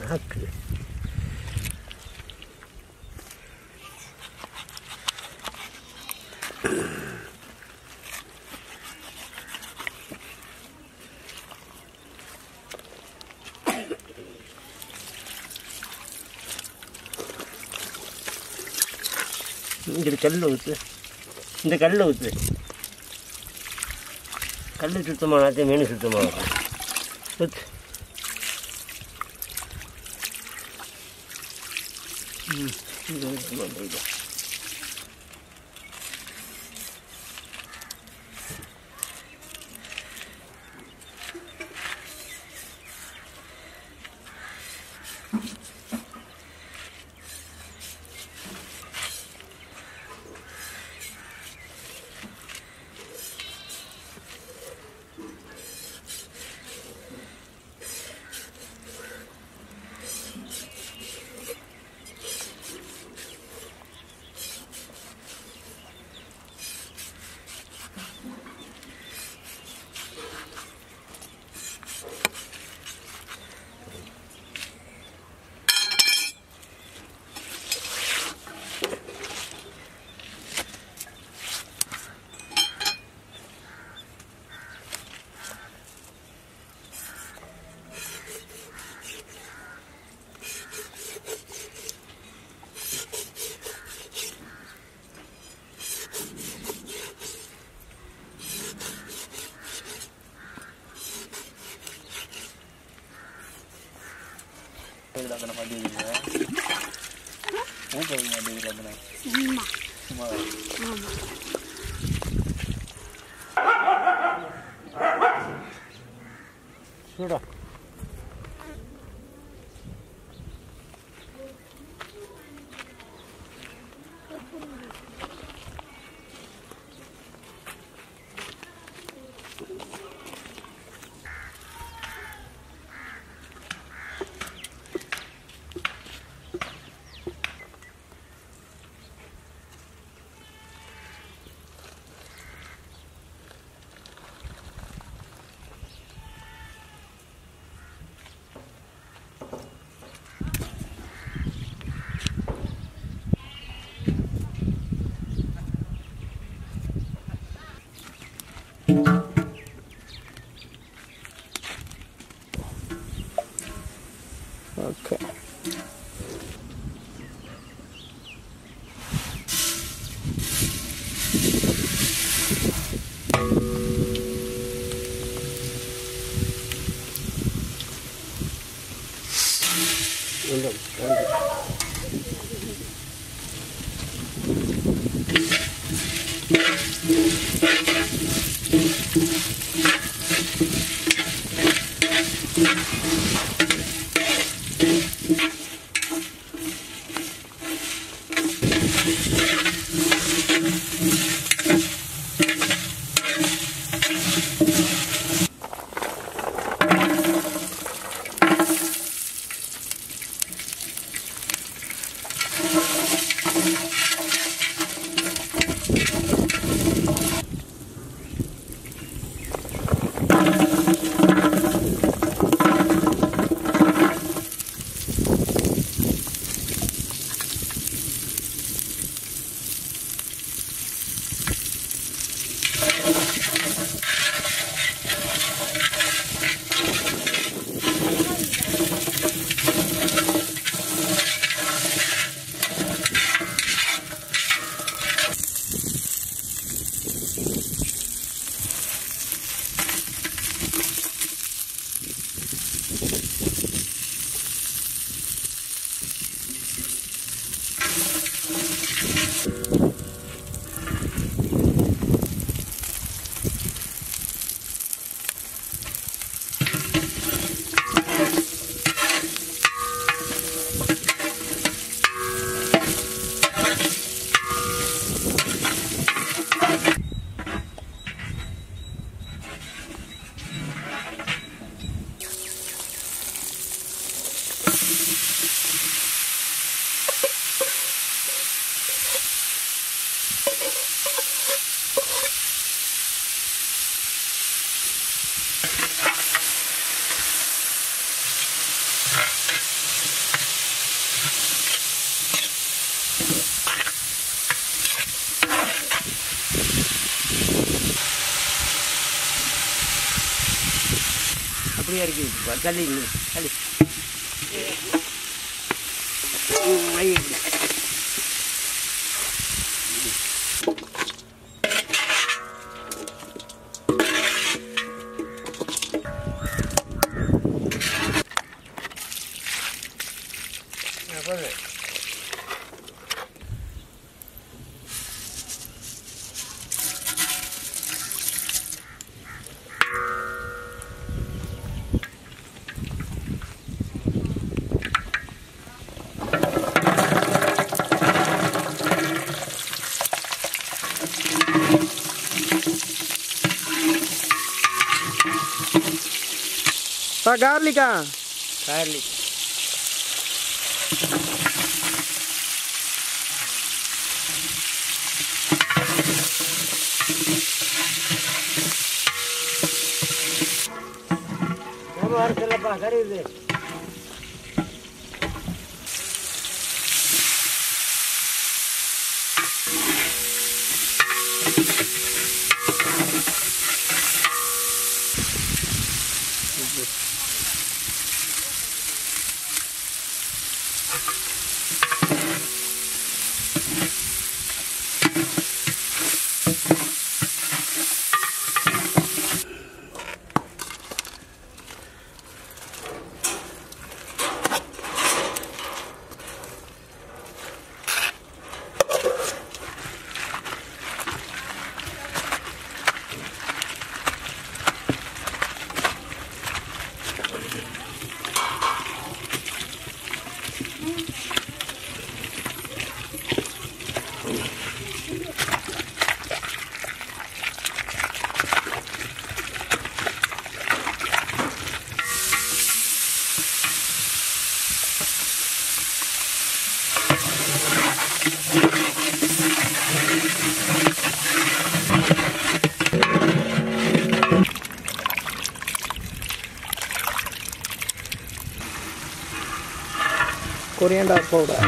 நாக்கு இங்கிட்டு கல்லில் ஊற்று இந்த கல்லில் ஊற்று கல் சுத்தமானாத்தே மீன் சுத்தமாக ஊற்று うん。போயிடும் அத்தனை மாட்டேங்குது மூக்க வைக்க மாட்டேங்குது அத்தனை சும்மா يا رجل قال لي خلي గార్లికా గార్లిక్ और चल पड़ा करीब दे Bye. கொரியண்டர் பவுடர்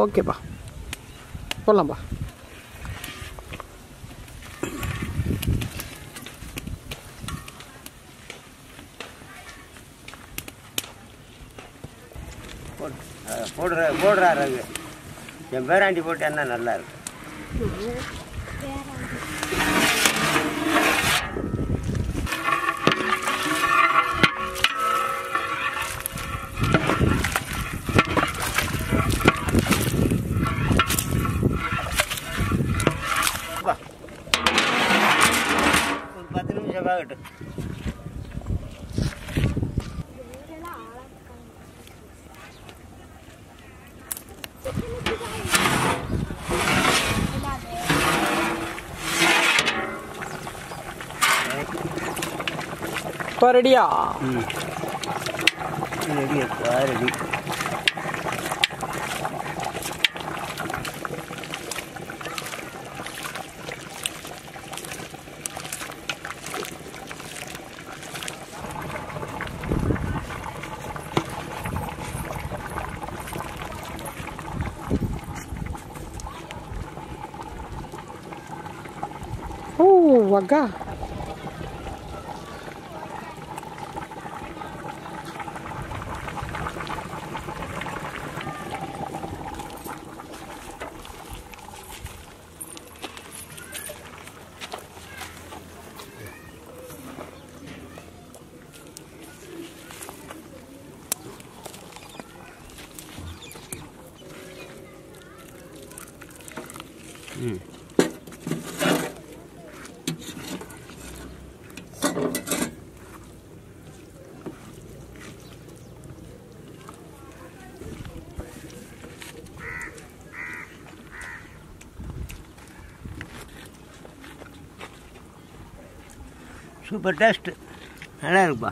ஓகேப்பா போடலாம்ப்பா போடுற போடுறாரு அங்கே என் பேராண்டி போட்டேன்னா நல்லா இருக்கும். இப்போ ரெடியா ம் ரெடி இருக்கா ரெடி ஓ வக்கா Super taste. நல்லா இருக்குப்பா.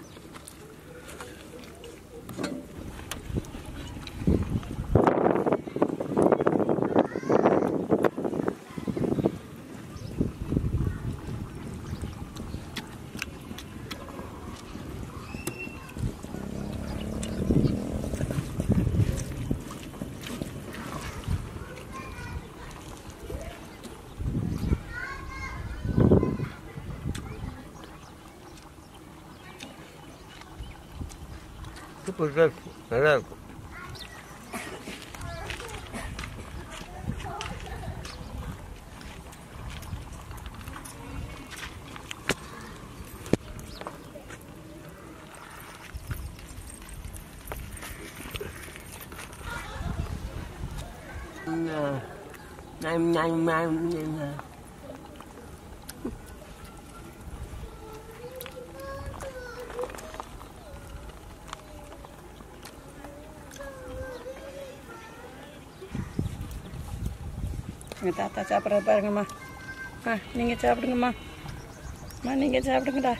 Puta, caraca. Nhanh, nhanh, ờ, nhanh, nhanh, nhanh. Ờ, எங்கள் தாத்தா சாப்பிட்றது பாருங்கம்மா. ஆ நீங்கள் சாப்பிடுங்கம்மா. அம்மா நீங்கள் சாப்பிடுங்கடா.